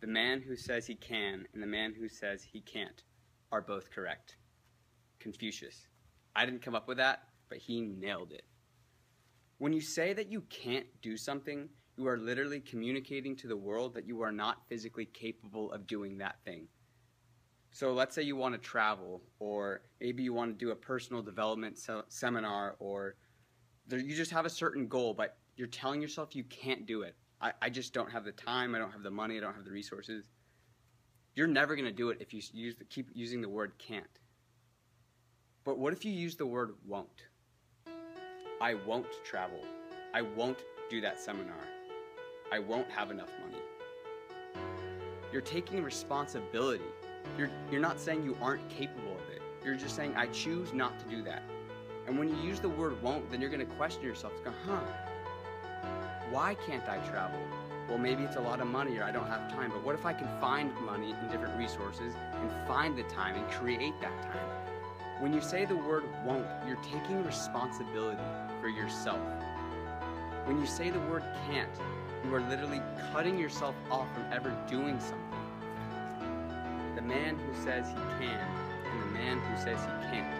The man who says he can and the man who says he can't are both correct. Confucius. I didn't come up with that, but he nailed it. When you say that you can't do something, you are literally communicating to the world that you are not physically capable of doing that thing. So let's say you want to travel, or maybe you want to do a personal development se- seminar, or there, you just have a certain goal, but you're telling yourself you can't do it. I, I just don't have the time, I don't have the money, I don't have the resources. You're never going to do it if you use the, keep using the word can't. But what if you use the word won't? I won't travel. I won't do that seminar. I won't have enough money. You're taking responsibility. You're, you're not saying you aren't capable of it. You're just saying, I choose not to do that. And when you use the word won't, then you're going to question yourself. Go, huh, why can't I travel? Well, maybe it's a lot of money or I don't have time, but what if I can find money in different resources and find the time and create that time? When you say the word won't, you're taking responsibility for yourself. When you say the word can't, you are literally cutting yourself off from ever doing something. The man who says he can and the man who says he can't